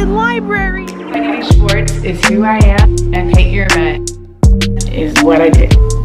Haunted Library. Heidi Schwartz is who I am, and Paint Your Event is what I do.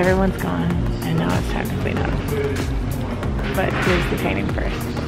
Everyone's gone, and now it's time to clean up. But here's the painting first.